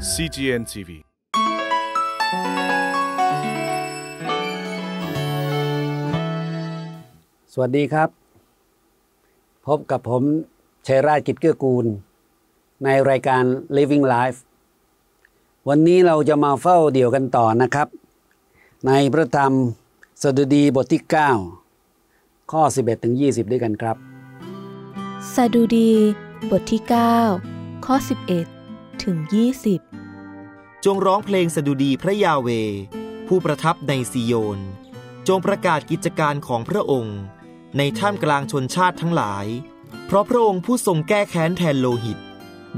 CGN TV สวัสดีครับ พบกับผมชัยราชกิจเกื้อกูล ในรายการ Living Life วันนี้เราจะมาเฝ้าเดี่ยวกันต่อนะครับ ในพระธรรมสดุดีบทที่ 9 ข้อ 11ถึง20 ด้วยกันครับ สดุดีบทที่ 9 ข้อ 11ถึง20จ งร้องเพลงสดุดีพระยาเว ผู้ประทับในซีโยน จงประกาศกิจการของพระองค์ ในท่ามกลางชนชาติทั้งหลาย เพราะพระองค์ผู้ทรงแก้แค้นแทนโลหิต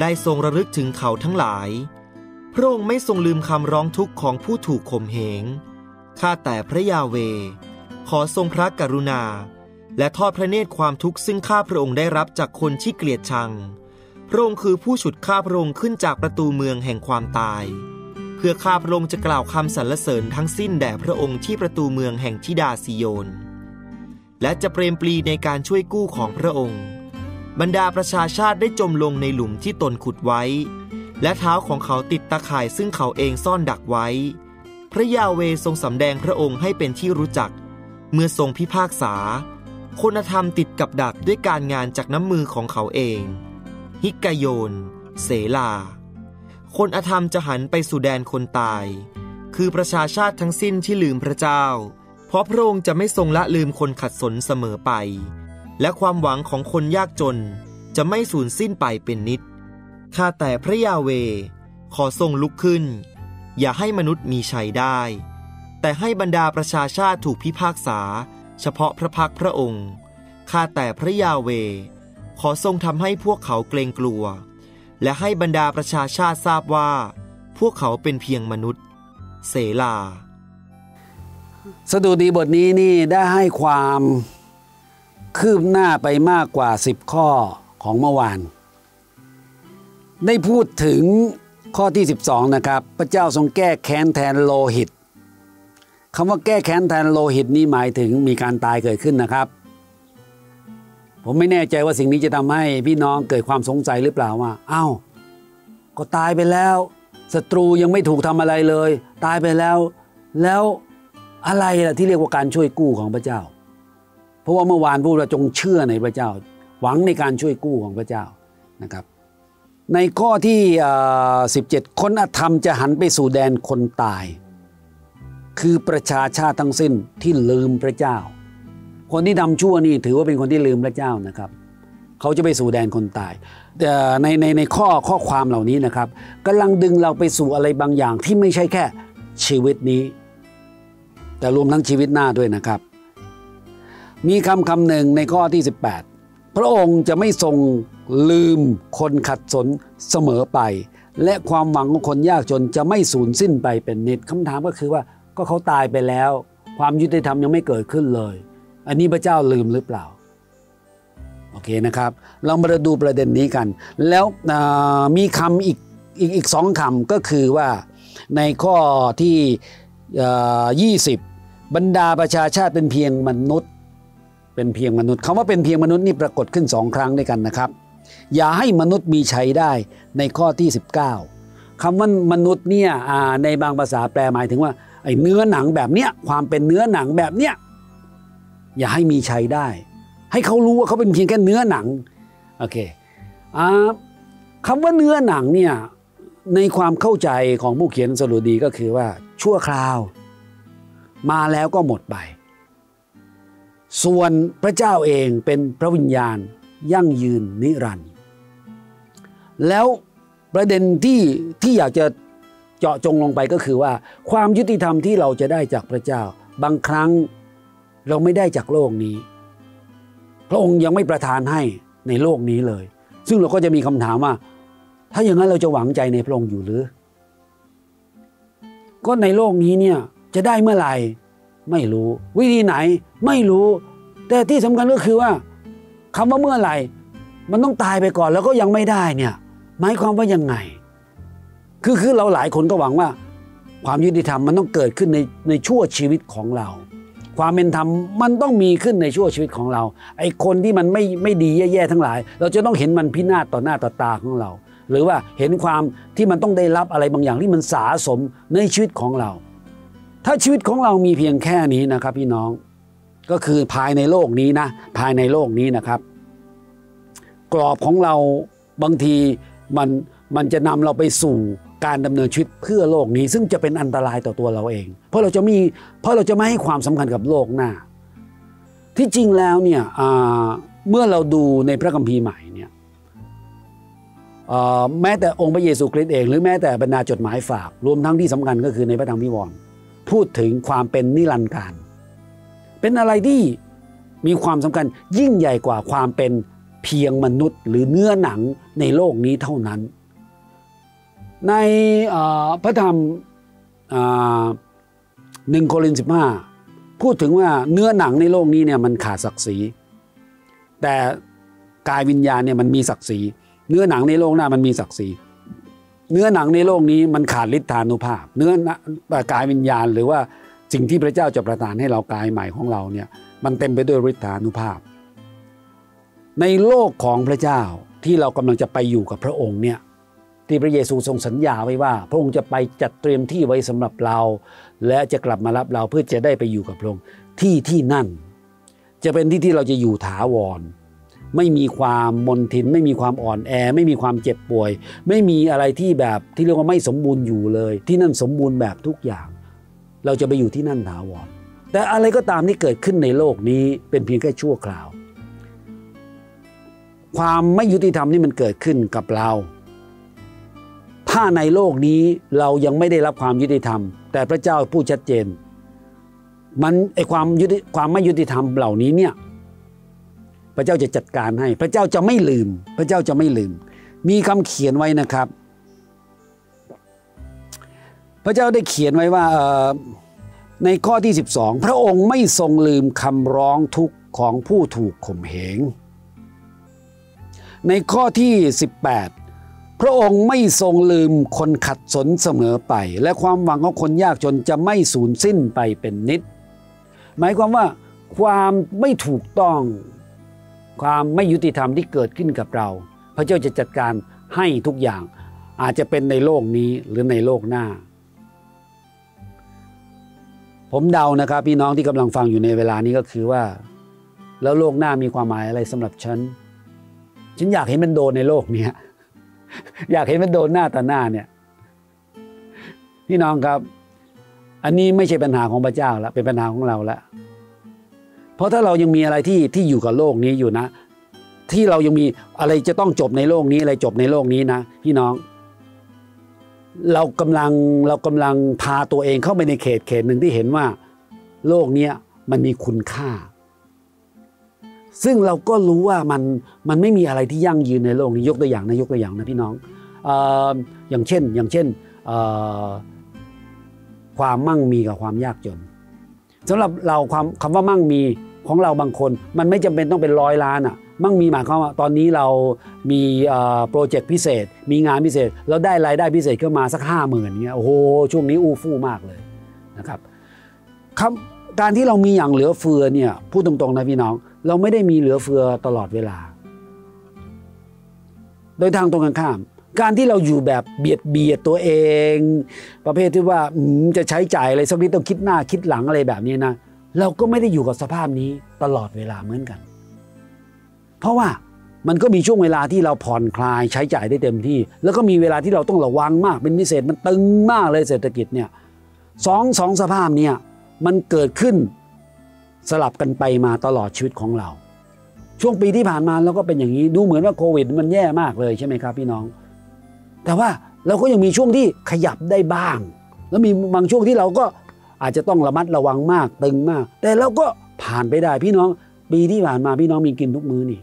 ได้ทรงระลึกถึงเขาทั้งหลาย พระองค์ไม่ทรงลืมคำร้องทุกข์ของผู้ถูกข่มเหง ข้าแต่พระยาเว ขอทรงพระกรุณา และทอดพระเนตรความทุกข์ซึ่งข้าพระองค์ได้รับจากคนที่เกลียดชัง พระองค์คือผู้ฉุดข้าพระองค์ขึ้นจากประตูเมืองแห่งความตาย เพื่อข้าพระองค์จะกล่าวคำสรรเสริญทั้งสิ้นแด่พระองค์ที่ประตูเมืองแห่งทิดาซิโยน และจะเปรมปรีในการช่วยกู้ของพระองค์ บรรดาประชาชาติได้จมลงในหลุมที่ตนขุดไว้ และเท้าของเขาติดตะข่ายซึ่งเขาเองซ่อนดักไว้ พระยาเวทรงสำแดงพระองค์ให้เป็นที่รู้จัก เมื่อทรงพิพากษา คุณธรรมติดกับดักด้วยการงานจากน้ำมือของเขาเอง ฮิกกโยน เสลา คนอธรรมจะหันไปสู่แดนคนตาย คือประชาชาติทั้งสิ้นที่ลืมพระเจ้า เพราะพระองค์จะไม่ทรงละลืมคนขัดสนเสมอไป และความหวังของคนยากจนจะไม่สูญสิ้นไปเป็นนิด ข้าแต่พระยาเว ขอทรงลุกขึ้น อย่าให้มนุษย์มีชัยได้ แต่ให้บรรดาประชาชาติถูกพิพากษา เฉพาะพระพักพระองค์ ข้าแต่พระยาเว ขอทรงทำให้พวกเขาเกรงกลัว และให้บรรดาประชาชาติทราบว่า พวกเขาเป็นเพียงมนุษย์ เสลา สดุดีบทนี้นี่ได้ให้ความคืบหน้าไปมากกว่า 10 ข้อของเมื่อวาน ได้พูดถึงข้อที่ 12 นะครับ พระเจ้าทรงแก้แค้นแทนโลหิตคำว่าแก้แค้นแทนโลหิตนี่หมายถึงมีการตายเกิดขึ้นนะครับ ผมไม่แน่ใจว่าสิ่งนี้จะทำให้พี่น้องเกิดความสงสัยหรือเปล่าว่าอ้าวก็ตายไปแล้วศัตรูยังไม่ถูกทำอะไรเลย ตายไปแล้ว แล้วอะไรล่ะที่เรียกว่าการช่วยกู้ของพระเจ้า เพราะว่าเมื่อวานพูดว่าจงเชื่อในพระเจ้า หวังในการช่วยกู้ของพระเจ้านะครับ ในข้อที่ 17 คนอธรรมจะหันไปสู่แดนคนตาย คือประชาชาติทั้งสิ้นที่ลืมพระเจ้า คนที่ทำชั่วนี่ถือว่าเป็นคนที่ลืมพระเจ้านะครับเขาจะไปสู่แดนคนตายแต่ในในในข้อข้อความเหล่านี้นะครับกำลังดึงเราไปสู่อะไรบางอย่างที่ไม่ใช่แค่ชีวิตนี้ แต่รวมทั้งชีวิตหน้าด้วยนะครับ มีคำคำหนึ่งในข้อที่ 18 พระองค์จะไม่ทรงลืมคนขัดสนเสมอไป และความหวังของคนยากจนจะไม่สูญสิ้นไปเป็นนิดคำถามก็คือว่าก็เขาตายไปแล้ว ความยุติธรรมยังไม่เกิดขึ้นเลย อันนี้พระเจ้าลืมหรือเปล่าโอเคนะครับ เรามาดูประเด็นนี้กัน แล้วมีคำอีกอีกอีกสองคำก็คือว่าในข้อที่ 20 บรรดาประชาชาติเป็นเพียงมนุษย์ เป็นเพียงมนุษย์คำว่าเป็นเพียงมนุษย์นี่ปรากฏขึ้นสองครั้งด้วยกันนะครับ อย่าให้มนุษย์มีใชัยได้ในข้อที่ 19คำว่ามนุษย์เนี่ยในบางภาษาแปลหมายถึงว่าไอ้เนื้อหนังแบบเนี้ยความเป็นเนื้อหนังแบบเนี้ย อย่าให้มีชัยได้ ให้เขารู้ว่าเขาเป็นเพียงแค่เนื้อหนังโอเคคำว่าเนื้อหนังเนี่ยในความเข้าใจของผู้เขียนสรุดีก็คือว่าชั่วคราว มาแล้วก็หมดไป ส่วนพระเจ้าเองเป็นพระวิญญาณยั่งยืนนิรันดร์แล้วประเด็นที่ที่อยากจะเจาะจงลงไปก็คือว่า ความยุติธรรมที่เราจะได้จากพระเจ้า บางครั้ง เราไม่ได้จากโลกนี้ พระองค์ยังไม่ประทานให้ในโลกนี้เลย ซึ่งเราก็จะมีคำถามว่า ถ้าอย่างนั้นเราจะหวังใจในพระองค์อยู่หรือ ก็ในโลกนี้เนี่ยจะได้เมื่อไหร่ไม่รู้ วิธีไหนไม่รู้ แต่ที่สำคัญก็คือว่าคำว่าเมื่อไหร่ มันต้องตายไปก่อนแล้วก็ยังไม่ได้เนี่ยหมายความว่ายังไง คือคือเราหลายคนก็หวังว่า ความยุติธรรมมันต้องเกิดขึ้นในในชั่วชีวิตของเรา ความเป็นธรรมมันต้องมีขึ้นในชั่วชีวิตของเรา ไอ้คนที่มันไม่ไม่ดีแย่ๆทั้งหลาย เราจะต้องเห็นมันพินาศต่อหน้าต่อตาของเรา หรือว่าเห็นความที่มันต้องได้รับอะไรบางอย่างที่มันสะสมในชีวิตของเรา ถ้าชีวิตของเรามีเพียงแค่นี้นะครับ พี่น้องก็คือภายในโลกนี้นะภายในโลกนี้นะครับ กรอบของเราบางทีมันมันจะนำเราไปสู่ การดำเนินชีวิตเพื่อโลกนี้ ซึ่งจะเป็นอันตรายต่อตัวเราเอง เพราะเราจะมีเพราะเราจะไม่ให้ความสำคัญกับโลกหน้า ที่จริงแล้วเนี่ยเมื่อเราดูในพระคัมภีร์ใหม่เนี่ยแม้แต่องค์พระเยซูคริสต์เอง หรือแม้แต่บรรดาจดหมายฝากรวมทั้งที่สำคัญก็คือในพระธรรมวิวรณ์พูดถึงความเป็นนิรันดร์การ เป็นอะไรที่มีความสำคัญยิ่งใหญ่กว่าความเป็นเพียงมนุษย์ หรือเนื้อหนังในโลกนี้เท่านั้น ในพระธรรมหนึ่งโครินสิบห้าพูดถึงว่าเนื้อหนังในโลกนี้เนี่ยมันขาดศักดิ์ศรี แต่กายวิญญาณเนี่ยมันมีศักดิ์ศรี เนื้อหนังในโลกหน้ามันมีศักดิ์ศรี เนื้อหนังในโลกนี้มันขาดฤทธานุภาพ เนื้อกายวิญญาณ หรือว่าสิ่งที่พระเจ้าจะประทานให้เรากายใหม่ของเราเนี่ยมันเต็มไปด้วยฤทธานุภาพ ในโลกของพระเจ้าที่เรากำลังจะไปอยู่กับพระองค์เนี่ย ที่พระเยซูทรงสัญญาไว้ว่า พระองค์จะไปจัดเตรียมที่ไว้สำหรับเรา และจะกลับมารับเราเพื่อจะได้ไปอยู่กับพระองค์ที่ที่นั่น จะเป็นที่ที่เราจะอยู่ถาวร ไม่มีความมนทิน ไม่มีความอ่อนแอ ไม่มีความเจ็บป่วย ไม่มีอะไรที่แบบที่เรียกว่าไม่สมบูรณ์อยู่เลย ที่นั่นสมบูรณ์แบบทุกอย่าง เราจะไปอยู่ที่นั่นถาวร แต่อะไรก็ตามที่เกิดขึ้นในโลกนี้เป็นเพียงแค่ชั่วคราว ความไม่ยุติธรรมนี่มันเกิดขึ้นกับเรา ถ้าในโลกนี้เรายังไม่ได้รับความยุติธรรม แต่พระเจ้าพูดชัดเจน มันไอความยุติความไม่ยุติธรรมเหล่านี้เนี่ยพระเจ้าจะจัดการให้ พระเจ้าจะไม่ลืม พระเจ้าจะไม่ลืม มีคำเขียนไว้นะครับ พระเจ้าได้เขียนไว้ว่าในข้อที่ 12 พระองค์ไม่ทรงลืมคำร้องทุกข์ของผู้ถูกข่มเหง ในข้อที่ 18 พระองค์ไม่ทรงลืมคนขัดสนเสมอไป และความหวังของคนยากจนจะไม่สูญสิ้นไปเป็นนิด หมายความว่าความไม่ถูกต้อง ความไม่ยุติธรรมที่เกิดขึ้นกับเรา พระเจ้าจะจัดการให้ทุกอย่างอาจจะเป็นในโลกนี้หรือในโลกหน้า ผมเดานะครับพี่น้องที่กำลังฟังอยู่ในเวลานี้ก็คือว่า แล้วโลกหน้ามีความหมายอะไรสำหรับฉัน ฉันอยากเห็นมันโดนในโลกนี้ อยากเห็นมันโดนหน้าต่อหน้าเนี่ย พี่น้องครับ อันนี้ไม่ใช่ปัญหาของพระเจ้าแล้วเป็นปัญหาของเราแล้วเพราะถ้าเรายังมีอะไรที่ที่อยู่กับโลกนี้อยู่นะ ที่เรายังมีอะไรจะต้องจบในโลกนี้อะไรจบในโลกนี้นะ พี่น้อง เรากำลังเรากำลังพาตัวเองเข้าไปในเขตเขตหนึ่งที่เห็นว่า โลกนี้มันมีคุณค่า ซึ่งเราก็รู้ว่ามันมันไม่มีอะไรที่ยั่งยืนในโลกนี้ยกตัวอย่างนะยกตัวอย่างนะพี่น้องออย่างเช่นอย่างเช่นความมั่งมีกับความยากจนสำหรับเราความคำว่ามั่งมีของเราบางคน มันไม่จำเป็นต้องเป็นร้อยล้านอะมั่งมีหมายความว่าตอนนี้เรามีโปรเจกต์พิเศษ มีงานพิเศษแล้วได้รายได้พิเศษขึ้นมาสักห้าหมื่นเงี้ยโอ้โหช่วงนี้อู้ฟู่มากเลยนะครับการที่เรามีอย่างเหลือเฟือเนี่ยพูดตรงๆนะพี่น้อง เราไม่ได้มีเหลือเฟือตลอดเวลา โดยทางตรงกันข้าม การที่เราอยู่แบบเบียดเบียดตัวเอง ประเภทที่ว่าจะใช้จ่ายอะไรสักนิดต้องคิดหน้าคิดหลังอะไรแบบนี้นะเราก็ไม่ได้อยู่กับสภาพนี้ตลอดเวลาเหมือนกัน เพราะว่ามันก็มีช่วงเวลาที่เราผ่อนคลายใช้จ่ายได้เต็มที่ แล้วก็มีเวลาที่เราต้องระวังมากเป็นพิเศษมันตึงมากเลยเศรษฐกิจเนี่ยสองสองสภาพเนี่ยมันเกิดขึ้น สลับกันไปมาตลอดชีวิตของเรา ช่วงปีที่ผ่านมาเราก็เป็นอย่างนี้ดูเหมือนว่าโควิด มันแย่มากเลยใช่ไหมครับพี่น้อง แต่ว่าเราก็ยังมีช่วงที่ขยับได้บ้าง แล้วมีบางช่วงที่เราก็อาจจะต้องระมัดระวังมากตึงมาก แต่เราก็ผ่านไปได้พี่น้อง ปีที่ผ่านมาพี่น้องมีกินทุกมื้อนี่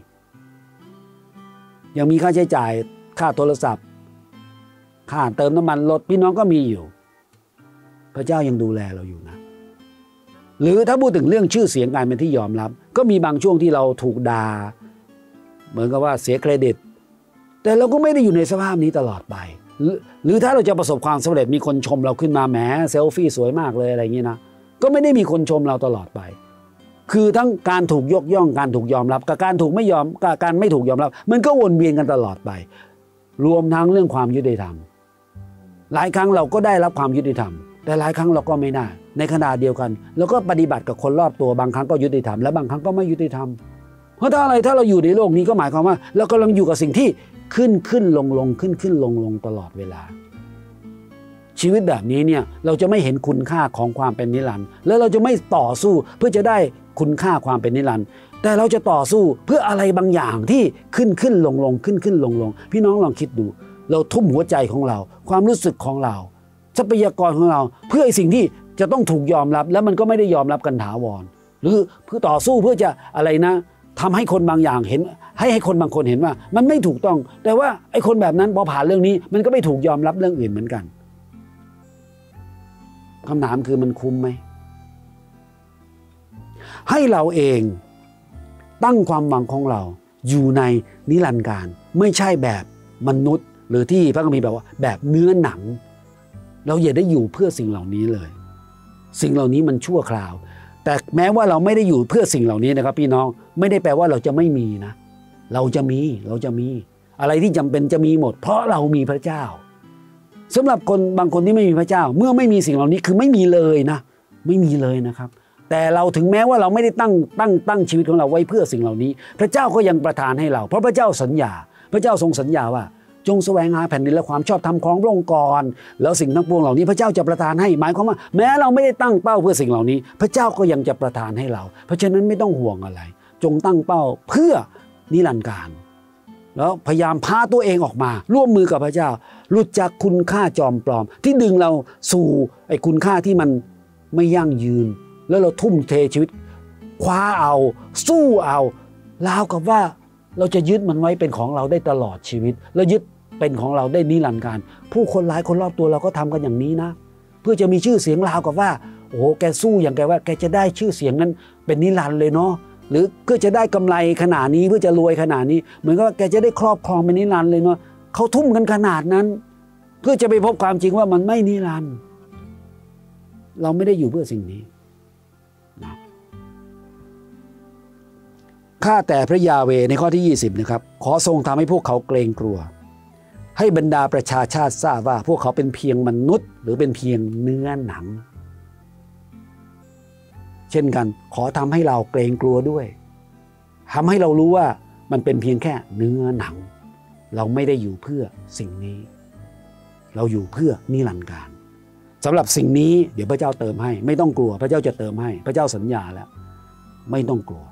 ยังมีค่าใช้จ่ายค่าโทรศัพท์ ค่าเติมน้ำมันรถพี่น้องก็มีอยู่ พระเจ้ายังดูแลเราอยู่นะ หรือถ้าพูดถึงเรื่องชื่อเสียงการเป็นที่ยอมรับ ก็มีบางช่วงที่เราถูกดา่าเหมือนกับว่าเสียเครดิต แต่เราก็ไม่ได้อยู่ในสภาพนี้ตลอดไป หรือถ้าเราจะประสบความสำเร็จมีคนชมเราขึ้นมาแหมเซลฟี่สวยมากเลยอะไรอย่างนี้นะก็ไม่ได้มีคนชมเราตลอดไป คือทั้งการถูกยกย่องการถูกยอมรับ กับการถูกไม่ยอมกับการไม่ถูกยอมรับ มันก็วนเวียนกันตลอดไป รวมทั้งเรื่องความยุติธรรม หลายครั้งเราก็ได้รับความยุติธรรม แต่หลายครั้งเราก็ไม่ได้ในขณะเดียวกันเราก็ปฏิบัติกับคนรอบตัวบางครั้งก็ยุติธรรมและบางครั้งก็ไม่ยุติธรรม เพราะถ้าอะไรถ้าเราอยู่ในโลกนี้ก็หมายความว่า เรากำลังอยู่กับสิ่งที่ขึ้นขึ้นลงลงขึ้นขึ้นลงลงตลอดเวลา ชีวิตแบบนี้เนี่ยเราจะไม่เห็นคุณค่าของความเป็นนิรันดร์แล้วเราจะไม่ต่อสู้เพื่อจะได้คุณค่าความเป็นนิรันดร์แต่เราจะต่อสู้เพื่ออะไรบางอย่างที่ขึ้นขึ้นลงลงขึ้นขึ้นลงลงพี่น้องลองคิดดู เราทุ่มหัวใจของเรา ความรู้สึกของเรา ทรัพยากรของเรา เพื่อไอสิ่งที่จะต้องถูกยอมรับ แล้วมันก็ไม่ได้ยอมรับกันถาวร หรือเพื่อต่อสู้เพื่อจะอะไรนะทำให้คนบางอย่างเห็น ให้ให้คนบางคนเห็นว่า มันไม่ถูกต้อง แต่ว่าไอ้คนแบบนั้นพอผ่านเรื่องนี้ มันก็ไม่ถูกยอมรับเรื่องอื่นเหมือนกันคำถามคือมันคุ้มไหมให้เราเองตั้งความหวังของเราอยู่ในนิรันดร์การ ไม่ใช่แบบมนุษย์ หรือที่พระคัมภีร์แบบว่าแบบเนื้อหนัง เราอย่าได้อยู่เพื่อสิ่งเหล่านี้เลย สิ่งเหล่านี้มันชั่วคราว แต่แม้ว่าเราไม่ได้อยู่เพื่อสิ่งเหล่านี้นะครับ พี่น้องไม่ได้แปลว่าเราจะไม่มีนะ เราจะมีเราจะมี อะไรที่จำเป็นจะมีหมด เพราะเรามีพระเจ้าสำหรับคนบางคนที่ไม่มีพระเจ้า เมื่อไม่มีสิ่งเหล่านี้คือไม่มีเลยนะ ไม่มีเลยนะครับ แต่เราถึงแม้ว่าเราไม่ได้ตั้งตั้งตั้งชีวิตของเราไว้เพื่อสิ่งเหล่านี้ พระเจ้าก็ยังประทานให้เรา เพราะพระเจ้าสัญญา พระเจ้าทรงสัญญาว่า จงแสวงหาแผ่นดินและความชอบธรรมของพระองค์ก่อนแล้วสิ่งทั้งปวงเหล่านี้พระเจ้าจะประทานให้หมายความว่า แม้เราไม่ได้ตั้งเป้าเพื่อสิ่งเหล่านี้ พระเจ้าก็ยังจะประทานให้เรา เพราะฉะนั้นไม่ต้องห่วงอะไร จงตั้งเป้าเพื่อนิรันดร์การ แล้วพยายามพาตัวเองออกมา ร่วมมือกับพระเจ้าหลุดจากคุณค่าจอมปลอม ที่ดึงเราสู่ไอ้คุณค่าที่มันไม่ยั่งยืน แล้วเราทุ่มเทชีวิตคว้าเอา สู้เอาราวกับว่าเราจะยึดมันไว้เป็นของเราได้ตลอดชีวิต แล้วยึด เป็นของเราได้นิรันดร์การ ผู้คนหลายคนรอบตัวเราก็ทำกันอย่างนี้นะ เพื่อจะมีชื่อเสียงราวกับว่าโอ้แกสู้อย่างแกว่าแกจะได้ชื่อเสียงนั้นเป็นนิรันดร์เลยเนาะหรือเพื่อจะได้กำไรขนาดนี้เพื่อจะรวยขนาดนี้ เหมือนกับแกจะได้ครอบครองเป็นนิรันดร์เลยเนาะเขาทุ่มกันขนาดนั้น เพื่อจะไปพบความจริงว่ามันไม่นิรันดร์เราไม่ได้อยู่เพื่อสิ่งนี้ข้าแต่พระยาเวในข้อที่ 20 นะครับ ขอทรงทำให้พวกเขาเกรงกลัว ให้บรรดาประชาชาติทราบว่าพวกเขาเป็นเพียงมนุษย์ หรือเป็นเพียงเนื้อหนัง เช่นกัน ขอทำให้เราเกรงกลัวด้วยทำให้เรารู้ว่ามันเป็นเพียงแค่เนื้อหนัง เราไม่ได้อยู่เพื่อสิ่งนี้ เราอยู่เพื่อนิรันดร์การสำหรับสิ่งนี้เดี๋ยวพระเจ้าเติมให้ ไม่ต้องกลัว พระเจ้าจะเติมให้ พระเจ้าสัญญาแล้ว ไม่ต้องกลัว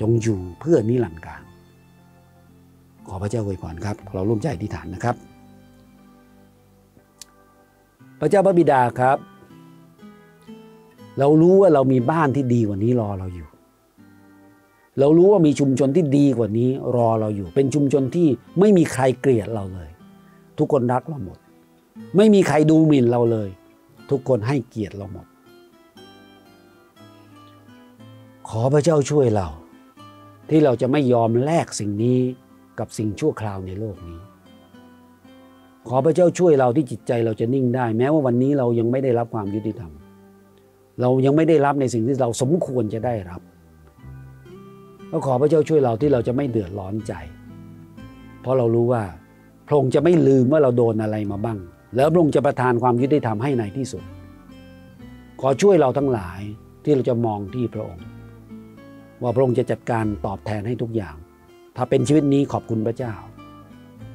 จงอยู่เพื่อนิรันดร์การ อพระเจ้าอวยพรครับ เราร่วมใจอธิษฐานนะครับ พระเจ้าพระบิดาครับ เรารู้ว่าเรามีบ้านที่ดีกว่านี้รอเราอยู่ เรารู้ว่ามีชุมชนที่ดีกว่านี้รอเราอยู่ เป็นชุมชนที่ไม่มีใครเกลียดเราเลย ทุกคนรักเราหมด ไม่มีใครดูหมิ่นเราเลย ทุกคนให้เกียรติเราหมด ขอพระเจ้าช่วยเราที่เราจะไม่ยอมแลกสิ่งนี้ กับสิ่งชั่วคราวในโลกนี้ ขอพระเจ้าช่วยเราที่จิตใจเราจะนิ่งได้ แม้ว่าวันนี้เรายังไม่ได้รับความยุติธรรม เรายังไม่ได้รับในสิ่งที่เราสมควรจะได้รับก็ขอพระเจ้าช่วยเราที่เราจะไม่เดือดร้อนใจ เพราะเรารู้ว่าพระองค์จะไม่ลืมว่าเราโดนอะไรมาบ้าง แล้วพระองค์จะประทานความยุติธรรมให้ในที่สุด ขอช่วยเราทั้งหลายที่เราจะมองที่พระองค์ ว่าพระองค์จะจัดการตอบแทนให้ทุกอย่าง ถ้าเป็นชีวิตนี้ขอบคุณพระเจ้า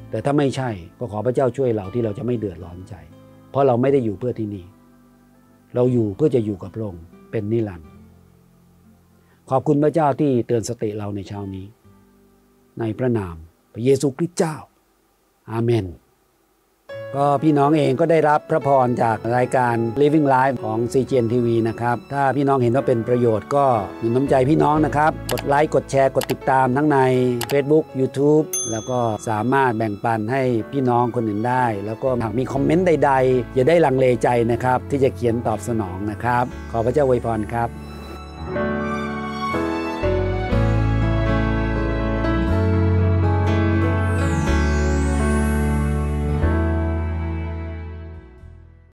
แต่ถ้าไม่ใช่ก็ขอพระเจ้าช่วยเราที่เราจะไม่เดือดร้อนใจ เพราะเราไม่ได้อยู่เพื่อที่นี่ เราอยู่เพื่อจะอยู่กับพระองค์เป็นนิรันดร์ขอบคุณพระเจ้าที่เตือนสติเราในเช้านี้ ในพระนามพระเยซูคริสต์เจ้า อาเมน ก็พี่น้องเองก็ได้รับพระพรจากรายการ Living Life ของ CGN TV นะครับ ถ้าพี่น้องเห็นว่าเป็นประโยชน์ก็หนุนน้ำใจพี่น้องนะครับ กดไลค์กดแชร์กดติดตามทั้งใน Facebook YouTube แล้วก็สามารถแบ่งปันให้พี่น้องคนอื่นได้ แล้วก็หากมีคอมเมนต์ใดๆอย่าได้ลังเลใจนะครับ ที่จะเขียนตอบสนองนะครับ ขอพระเจ้าอวยพรครับ